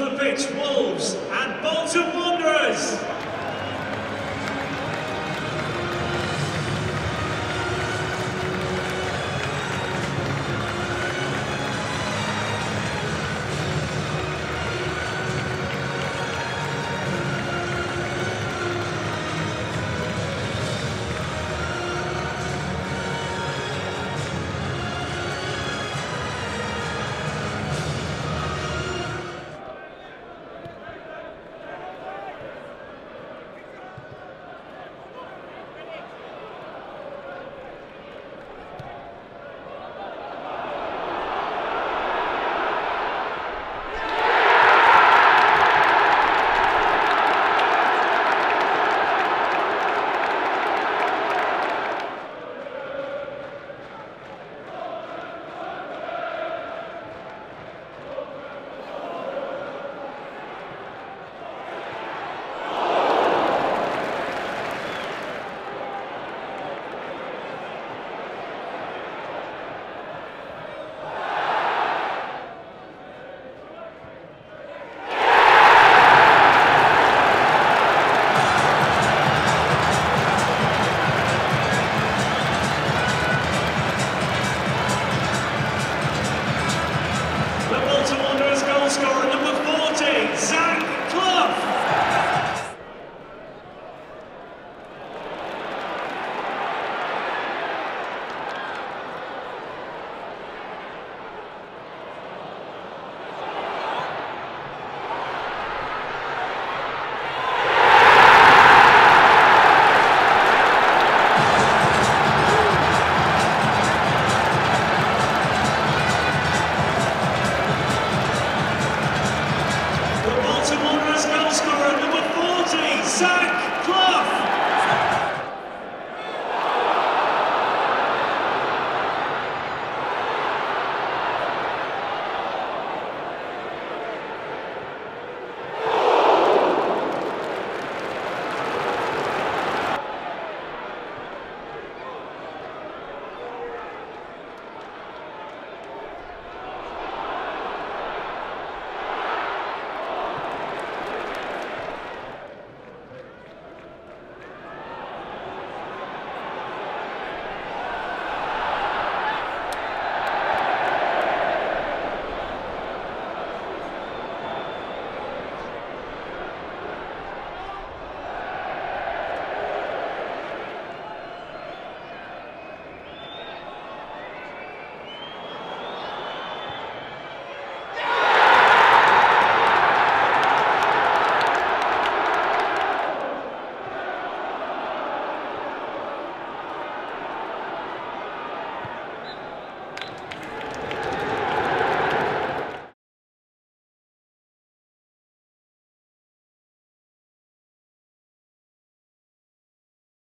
the pitch, Wolves and Bolton Wanderers.